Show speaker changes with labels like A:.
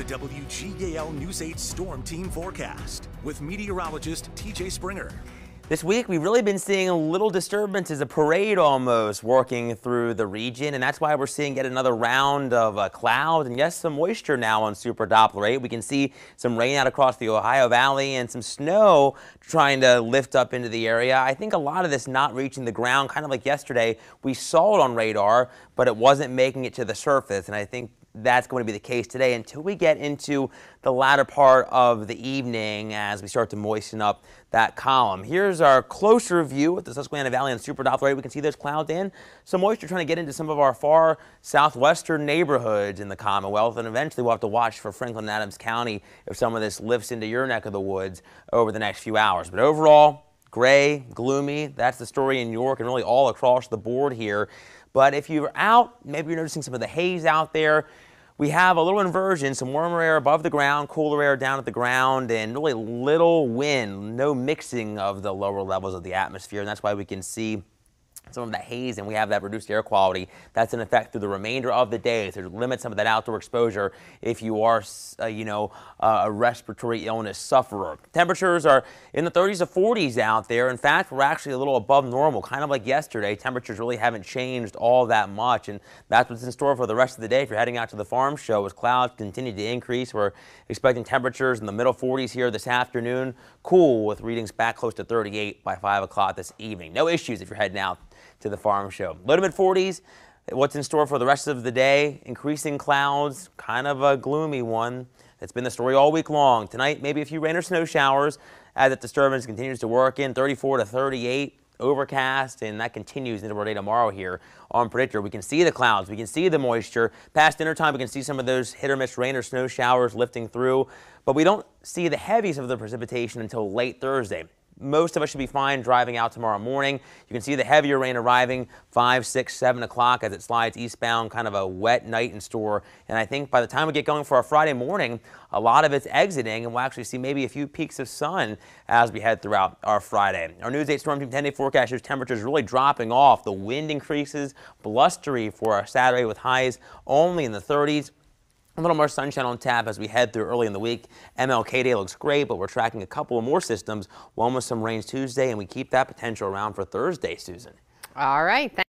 A: the WGAL News 8 Storm Team forecast with meteorologist TJ Springer.
B: This week, we've really been seeing a little disturbance as a parade almost working through the region, and that's why we're seeing yet another round of uh, clouds and yes, some moisture now on Super Doppler 8. We can see some rain out across the Ohio Valley and some snow trying to lift up into the area. I think a lot of this not reaching the ground, kind of like yesterday, we saw it on radar, but it wasn't making it to the surface, and I think that's going to be the case today until we get into the latter part of the evening as we start to moisten up that column. Here's our closer view with the Susquehanna Valley and Super Doppler 8. We can see those clouds in. Some moisture trying to get into some of our far southwestern neighborhoods in the Commonwealth. And eventually we'll have to watch for Franklin and Adams County if some of this lifts into your neck of the woods over the next few hours. But overall, gray, gloomy. That's the story in York and really all across the board here. But if you're out, maybe you're noticing some of the haze out there. We have a little inversion, some warmer air above the ground, cooler air down at the ground, and really little wind, no mixing of the lower levels of the atmosphere. And that's why we can see some of that haze and we have that reduced air quality that's in effect through the remainder of the day to limit some of that outdoor exposure if you are uh, you know uh, a respiratory illness sufferer. Temperatures are in the 30s to 40s out there. In fact we're actually a little above normal kind of like yesterday. Temperatures really haven't changed all that much and that's what's in store for the rest of the day. If you're heading out to the farm show as clouds continue to increase we're expecting temperatures in the middle 40s here this afternoon. Cool with readings back close to 38 by 5 o'clock this evening. No issues if you're heading out to the farm show. Low to mid 40s. What's in store for the rest of the day? Increasing clouds, kind of a gloomy one. That's been the story all week long. Tonight, maybe a few rain or snow showers as that disturbance continues to work in 34 to 38 overcast, and that continues into our day tomorrow here on Predictor. We can see the clouds, we can see the moisture. Past dinner time, we can see some of those hit or miss rain or snow showers lifting through, but we don't see the heaviest of the precipitation until late Thursday most of us should be fine driving out tomorrow morning. You can see the heavier rain arriving 5, 6, 7 o'clock as it slides eastbound, kind of a wet night in store. And I think by the time we get going for our Friday morning, a lot of it's exiting, and we'll actually see maybe a few peeks of sun as we head throughout our Friday. Our News 8 Storm Team 10-day forecast shows temperatures really dropping off. The wind increases, blustery for our Saturday with highs only in the 30s. A little more sunshine on tap as we head through early in the week. MLK Day looks great, but we're tracking a couple of more systems, one with some rains Tuesday, and we keep that potential around for Thursday, Susan.
C: All right.